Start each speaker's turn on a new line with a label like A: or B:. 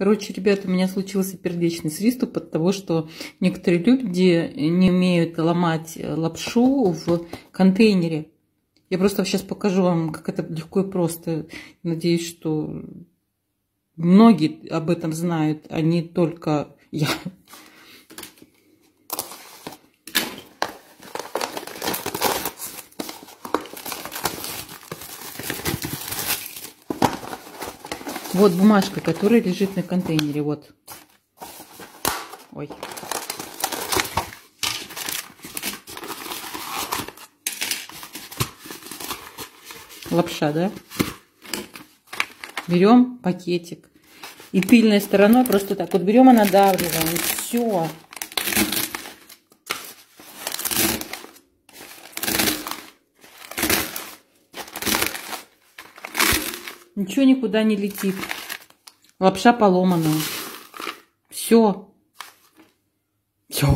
A: Короче, ребята, у меня случился пердечный приступ от того, что некоторые люди не умеют ломать лапшу в контейнере. Я просто сейчас покажу вам, как это легко и просто. Надеюсь, что многие об этом знают, а не только я. Вот бумажка, которая лежит на контейнере. Вот. Ой. Лапша, да? Берем пакетик. И тыльной стороной просто так вот берем и надавливаем. Все. Ничего никуда не летит. Лапша поломанная. Все. Все.